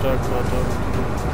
start हुआ था